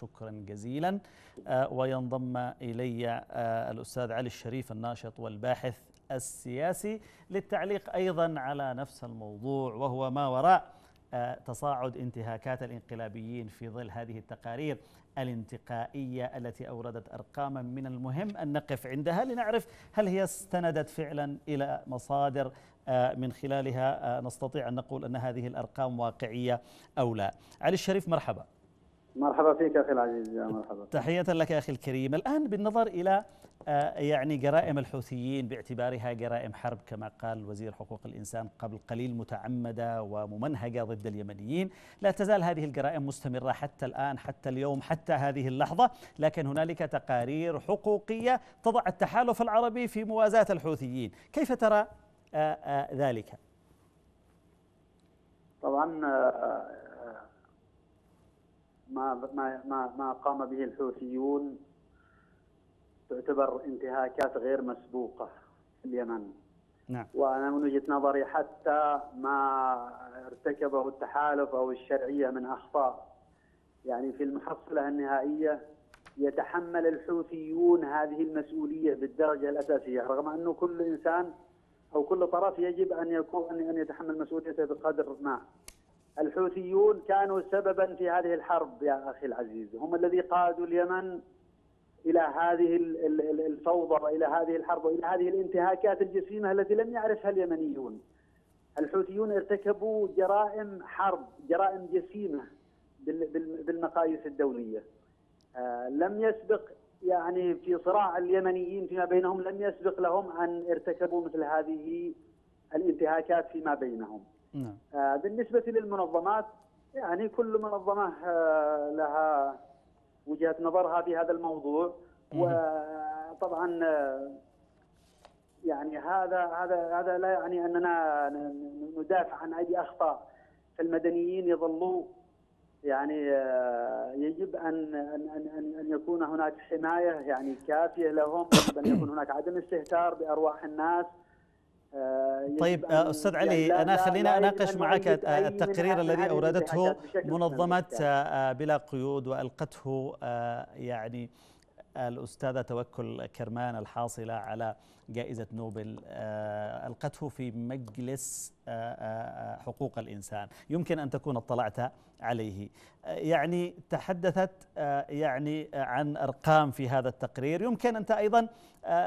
شكرا جزيلا. وينضم إلي الأستاذ علي الشريف الناشط والباحث السياسي للتعليق أيضا على نفس الموضوع وهو ما وراء تصاعد انتهاكات الانقلابيين في ظل هذه التقارير الانتقائية التي أوردت أرقاما من المهم أن نقف عندها لنعرف هل هي استندت فعلا إلى مصادر من خلالها نستطيع أن نقول أن هذه الأرقام واقعية أو لا. علي الشريف مرحبا. مرحبا فيك أخي العزيز يا مرحبا. تحية لك أخي الكريم. الآن بالنظر إلى يعني جرائم الحوثيين باعتبارها جرائم حرب كما قال وزير حقوق الإنسان قبل قليل متعمدة وممنهجة ضد اليمنيين. لا تزال هذه الجرائم مستمرة حتى الآن حتى اليوم حتى هذه اللحظة لكن هنالك تقارير حقوقية تضع التحالف العربي في موازاة الحوثيين. كيف ترى ذلك؟ طبعا ما ما ما ما قام به الحوثيون تعتبر انتهاكات غير مسبوقة في اليمن. نعم. وأنا من وجهة نظري حتى ما ارتكبه التحالف أو الشرعية من أخطاء يعني في المحصله النهائية يتحمل الحوثيون هذه المسؤولية بالدرجة الأساسية رغم انه كل إنسان أو كل طرف يجب أن يكون أن يتحمل مسؤوليته بقدر ما. الحوثيون كانوا سببا في هذه الحرب يا أخي العزيز، هم الذي قادوا اليمن إلى هذه الفوضى وإلى هذه الحرب وإلى هذه الانتهاكات الجسيمة التي لم يعرفها اليمنيون. الحوثيون ارتكبوا جرائم حرب، جرائم جسيمة بالمقاييس الدولية. لم يسبق يعني في صراع اليمنيين فيما بينهم لم يسبق لهم أن ارتكبوا مثل هذه الانتهاكات فيما بينهم. نعم. بالنسبة للمنظمات يعني كل منظمة لها وجهة نظرها في هذا الموضوع. وطبعا يعني هذا هذا هذا لا يعني أننا ندافع عن أي أخطاء فالمدنيين يظلوا. يعني يجب أن أن أن أن يكون هناك حماية يعني كافية لهم يجب ان يكون هناك عدم استهتار بأرواح الناس. طيب أستاذ علي أنا خلينا أناقش معك التقرير الذي أوردته منظمة بلا قيود وألقته يعني الأستاذة توكل كرمان الحاصلة على جائزة نوبل ألقته في مجلس حقوق الإنسان. يمكن أن تكون اطلعت عليه. يعني تحدثت يعني عن أرقام في هذا التقرير. يمكن أنت أيضا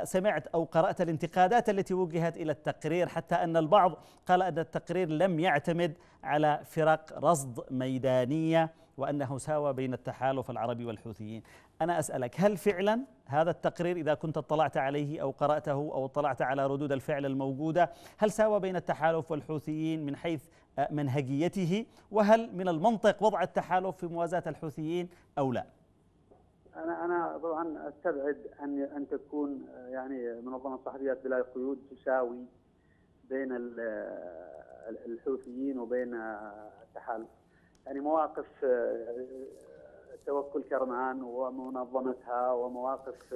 سمعت أو قرأت الانتقادات التي وجهت إلى التقرير حتى أن البعض قال أن التقرير لم يعتمد على فرق رصد ميدانية وأنه ساوى بين التحالف العربي والحوثيين. أنا أسألك هل فعلا هذا التقرير إذا كنت اطلعت عليه أو قرأته أو اطلعت على ردود الفعل الموجودة هل ساوى بين التحالف والحوثيين من حيث منهجيته؟ وهل من المنطق وضع التحالف في موازاة الحوثيين أو لا؟ أنا أنا طبعا أستبعد أن أن تكون يعني منظمة الصحفيات بلا قيود تساوي بين الحوثيين وبين التحالف. يعني مواقف توكل كرمان ومنظمتها ومواقف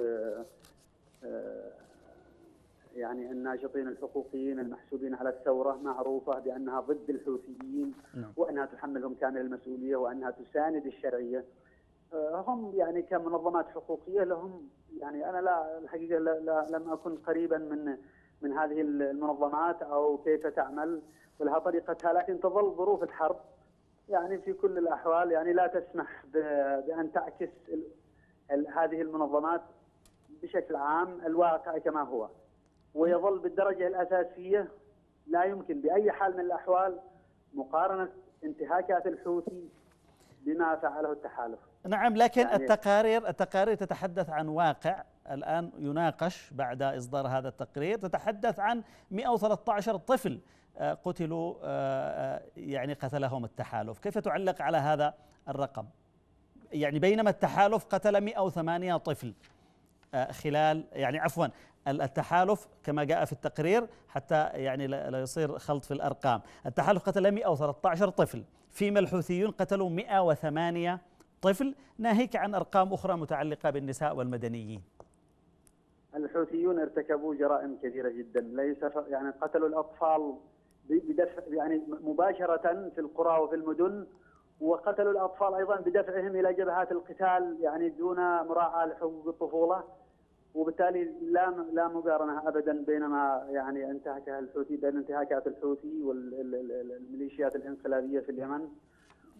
يعني الناشطين الحقوقيين المحسوبين على الثورة معروفة بأنها ضد الحوثيين نعم. وأنها تحملهم كامل المسؤولية وأنها تساند الشرعية هم يعني كمنظمات حقوقية لهم يعني أنا لا الحقيقة لا, لا لم أكن قريبا من من هذه المنظمات أو كيف تعمل ولها طريقتها لكن تظل ظروف الحرب يعني في كل الأحوال يعني لا تسمح بأن تعكس هذه المنظمات بشكل عام الواقع كما هو. ويظل بالدرجة الأساسية لا يمكن بأي حال من الأحوال مقارنة انتهاكات الحوثي بما فعله التحالف. نعم لكن يعني التقارير التقارير تتحدث عن واقع. الآن يناقش بعد إصدار هذا التقرير تتحدث عن 113 طفل قتلوا يعني قتلهم التحالف. كيف تعلق على هذا الرقم؟ يعني بينما التحالف قتل 108 طفل خلال يعني عفوا التحالف كما جاء في التقرير حتى يعني لا يصير خلط في الأرقام. التحالف قتل 113 طفل فيما الحوثيون قتلوا 108 طفل. ناهيك عن أرقام أخرى متعلقة بالنساء والمدنيين. الحوثيون ارتكبوا جرائم كثيرة جدا ليس يعني قتلوا الأطفال بدفع يعني مباشرة في القرى وفي المدن وقتلوا الأطفال أيضا بدفعهم إلى جبهات القتال يعني دون مراعاة لحقوق الطفولة. وبالتالي لا لا مقارنة ابدا بينما يعني انتهكها الحوثي بين انتهاكات الحوثي والميليشيات الإنقلابية في اليمن.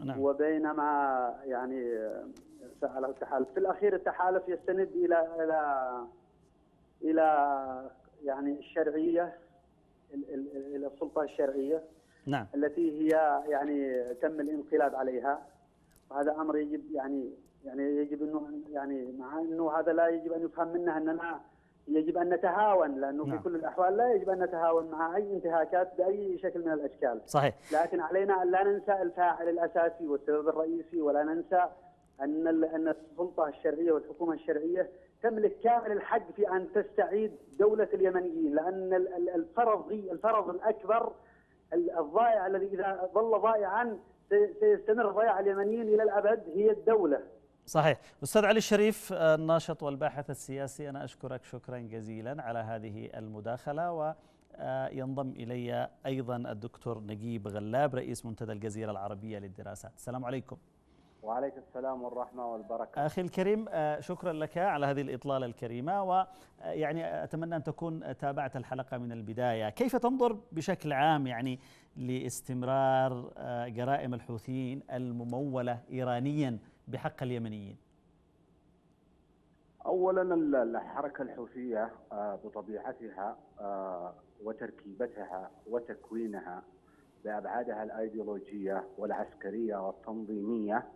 نعم. وبينما يعني فعله التحالف في الأخير التحالف يستند إلى إلى إلى يعني الشرعية. إلى السلطة الشرعية نعم التي هي يعني تم الانقلاب عليها وهذا أمر يجب يعني يعني يجب انه يعني مع إنه هذا لا يجب أن يفهم منه اننا يجب أن نتهاون لأنه نعم. في كل الأحوال لا يجب أن نتهاون مع أي انتهاكات بأي شكل من الأشكال. صحيح. لكن علينا أن لا ننسى الفاعل الأساسي والسبب الرئيسي ولا ننسى أن أن السلطة الشرعية والحكومة الشرعية تملك كامل الحق في أن تستعيد دولة اليمنيين لأن الفرض الفرض الأكبر الضائع الذي إذا ظل ضائعا سيستمر ضياع اليمنيين إلى الأبد هي الدولة. صحيح. أستاذ علي الشريف الناشط والباحث السياسي أنا أشكرك شكرا جزيلا على هذه المداخلة وينضم إلي أيضا الدكتور نجيب غلاب رئيس منتدى الجزيرة العربية للدراسات. السلام عليكم. وعليكم السلام والرحمة والبركة. أخي الكريم شكرا لك على هذه الإطلالة الكريمة ويعني أتمنى أن تكون تابعت الحلقة من البداية. كيف تنظر بشكل عام يعني لاستمرار جرائم الحوثيين الممولة إيرانيا بحق اليمنيين؟ اولا الحركة الحوثية بطبيعتها وتركيبتها وتكوينها بأبعادها الأيديولوجية والعسكرية والتنظيمية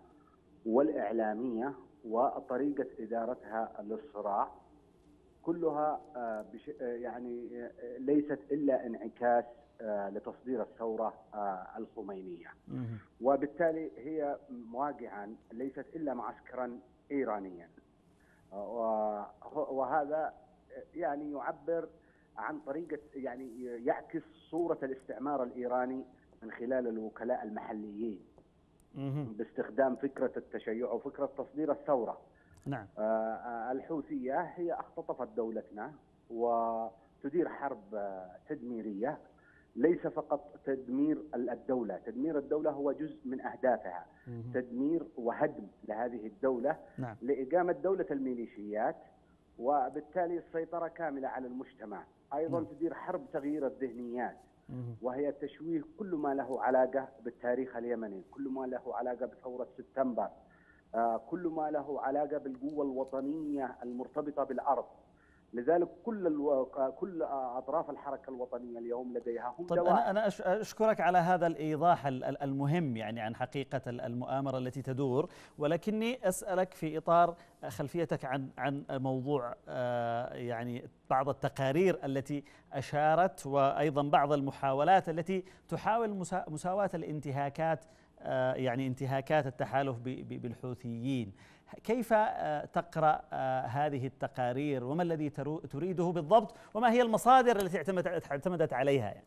والإعلامية وطريقة إدارتها للصراع كلها يعني ليست إلا انعكاس لتصدير الثورة الخمينية. وبالتالي هي واقعا ليست إلا معسكرا إيرانيا. وهذا يعني يعبر عن طريقة يعني يعكس صورة الاستعمار الإيراني من خلال الوكلاء المحليين. باستخدام فكرة التشيع وفكرة تصدير الثورة نعم الحوثية هي اختطفت دولتنا وتدير حرب تدميرية ليس فقط تدمير الدولة تدمير الدولة هو جزء من أهدافها مم. تدمير وهدم لهذه الدولة نعم. لإقامة دولة الميليشيات وبالتالي السيطرة كاملة على المجتمع أيضا نعم. تدير حرب تغيير الذهنيات مم. وهي تشويه كل ما له علاقة بالتاريخ اليمني كل ما له علاقة بثورة سبتمبر آه كل ما له علاقة بالقوة الوطنية المرتبطة بالأرض. لذلك كل ألو... كل أطراف الحركة الوطنية اليوم لديها هم طيب أنا أنا أشكرك على هذا الإيضاح المهم يعني عن حقيقة المؤامرة التي تدور ولكني أسألك في إطار خلفيتك عن عن موضوع يعني بعض التقارير التي أشارت وأيضا بعض المحاولات التي تحاول مساواة الانتهاكات يعني انتهاكات التحالف بالحوثيين. كيف تقرأ هذه التقارير وما الذي تريده بالضبط وما هي المصادر التي اعتمدت عليها يعني؟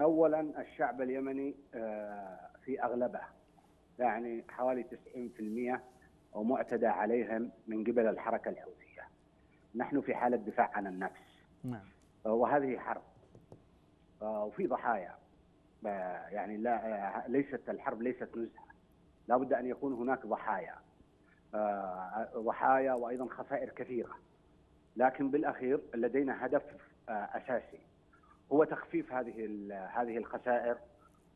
اولا الشعب اليمني في أغلبه يعني حوالي 90% ومعتدى عليهم من قبل الحركة الحوثية. نحن في حالة دفاع عن النفس. نعم. وهذه حرب. وفي ضحايا يعني لا ليست الحرب ليست نزهة. لابد أن يكون هناك ضحايا. ضحايا وأيضا خسائر كثيرة. لكن بالأخير لدينا هدف أساسي. هو تخفيف هذه هذه الخسائر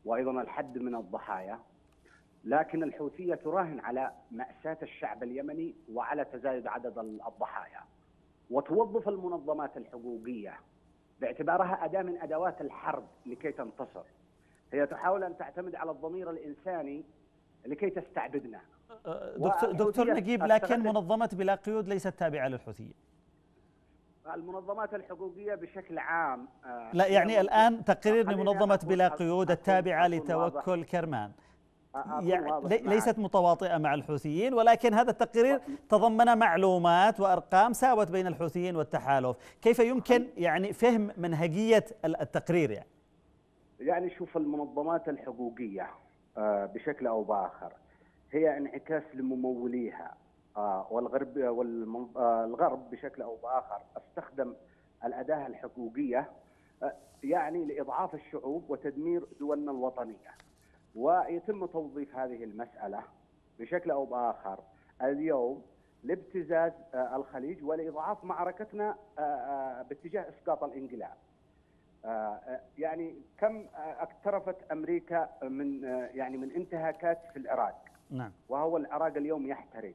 وأيضا الحد من الضحايا. لكن الحوثية تراهن على مأساة الشعب اليمني وعلى تزايد عدد الضحايا. وتوظف المنظمات الحقوقية باعتبارها أداة من أدوات الحرب لكي تنتصر. هي تحاول أن تعتمد على الضمير الإنساني لكي تستعبدنا. دكتور, دكتور نجيب لكن منظمة بلا قيود ليست تابعة للحوثيين المنظمات الحقوقية بشكل عام لا يعني الآن تقرير لمنظمة بلا قيود التابعة لتوكل كرمان. يعني ليست متواطئة مع الحوثيين ولكن هذا التقرير تضمن معلومات وأرقام ساوت بين الحوثيين والتحالف. كيف يمكن يعني فهم منهجية التقرير يعني؟ يعني شوف المنظمات الحقوقية بشكل أو بآخر هي انعكاس لمموليها والغرب والغرب بشكل أو بآخر استخدم الأداة الحقوقية يعني لإضعاف الشعوب وتدمير دولنا الوطنية. ويتم توظيف هذه المسألة بشكل أو بآخر اليوم لابتزاز الخليج ولإضعاف معركتنا باتجاه إسقاط الإنقلاب. يعني كم اقترفت أمريكا من يعني من انتهاكات في العراق نعم. وهو العراق اليوم يحترق.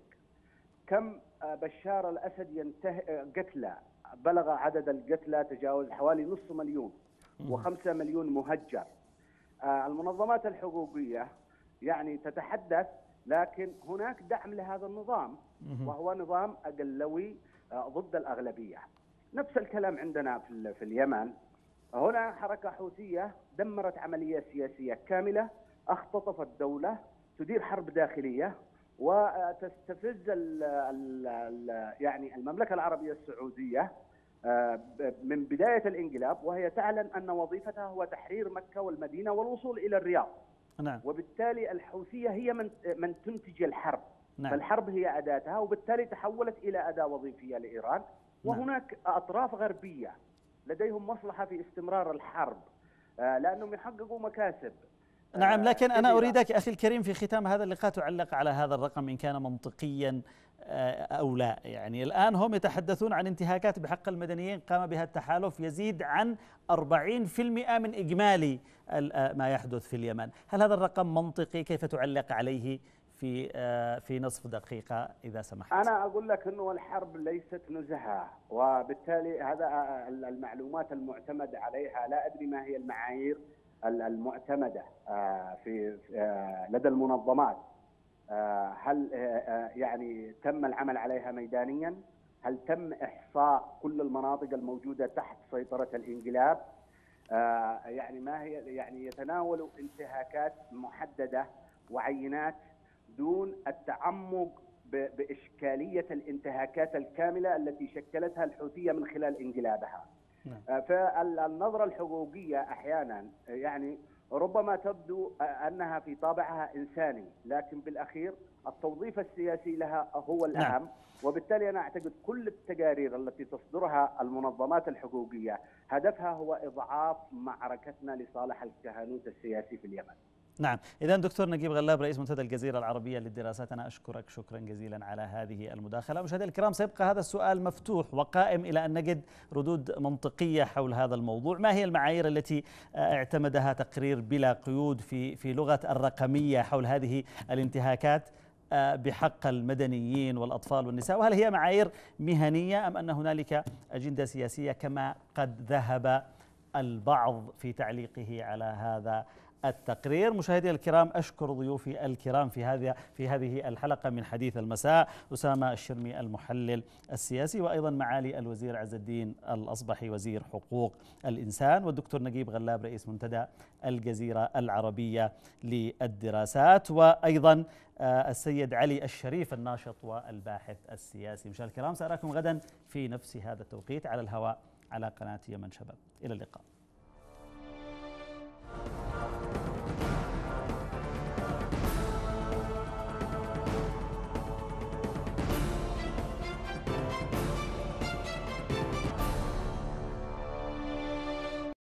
كم بشار الأسد ينتهي قتلى بلغ عدد القتلى تجاوز حوالي نصف مليون وخمسة مليون مهجر. المنظمات الحقوقية يعني تتحدث لكن هناك دعم لهذا النظام وهو نظام أقلوي ضد الأغلبية. نفس الكلام عندنا في اليمن. هنا حركة حوثية دمرت عملية سياسية كاملة اختطفت دولة تدير حرب داخلية وتستفز ال ال ال يعني المملكة العربية السعودية من بداية الانقلاب وهي تعلن أن وظيفتها هو تحرير مكة والمدينة والوصول إلى الرياض. نعم. وبالتالي الحوثية هي من من تنتج الحرب. نعم. فالحرب هي أداتها وبالتالي تحولت إلى أداة وظيفية لإيران. وهناك أطراف غربية لديهم مصلحة في استمرار الحرب لأنهم يحققوا مكاسب. نعم لكن أنا أريدك أخي الكريم في ختام هذا اللقاء تعلق على هذا الرقم إن كان منطقيا أو لا. يعني الآن هم يتحدثون عن انتهاكات بحق المدنيين قام بها التحالف يزيد عن 40% من إجمالي ما يحدث في اليمن. هل هذا الرقم منطقي؟ كيف تعلق عليه في في نصف دقيقة إذا سمحت؟ أنا أقول لك أنه الحرب ليست نزهة وبالتالي هذا المعلومات المعتمد عليها لا أدري ما هي المعايير المعتمدة في لدى المنظمات هل يعني تم العمل عليها ميدانيا؟ هل تم إحصاء كل المناطق الموجودة تحت سيطرة الإنقلاب؟ يعني ما هي يعني يتناول انتهاكات محددة وعينات دون التعمق بإشكالية الانتهاكات الكاملة التي شكلتها الحوثية من خلال إنقلابها. فالنظرة الحقوقية أحيانا يعني ربما تبدو أنها في طابعها إنساني لكن بالأخير التوظيف السياسي لها هو نعم. وبالتالي أنا أعتقد كل التقارير التي تصدرها المنظمات الحقوقية هدفها هو إضعاف معركتنا لصالح الكهنوت السياسي في اليمن. نعم. إذا دكتور نجيب غلاب رئيس منتدى الجزيرة العربية للدراسات أنا أشكرك. شكرا جزيلا على هذه المداخلة. مشاهدينا الكرام سيبقى هذا السؤال مفتوح وقائم إلى أن نجد ردود منطقية حول هذا الموضوع. ما هي المعايير التي اعتمدها تقرير بلا قيود في في لغة الرقمية حول هذه الانتهاكات بحق المدنيين والأطفال والنساء؟ وهل هي معايير مهنية أم أن هنالك أجندة سياسية كما قد ذهب البعض في تعليقه على هذا التقرير. مشاهدينا الكرام أشكر ضيوفي الكرام في هذه في هذه الحلقة من حديث المساء أسامة الشرمي المحلل السياسي وأيضا معالي الوزير عز الدين الأصبحي وزير حقوق الإنسان والدكتور نجيب غلاب رئيس منتدى الجزيرة العربية للدراسات وأيضا السيد علي الشريف الناشط والباحث السياسي. مشاهدينا الكرام سأراكم غدا في نفس هذا التوقيت على الهواء على قناة يمن شباب. إلى اللقاء.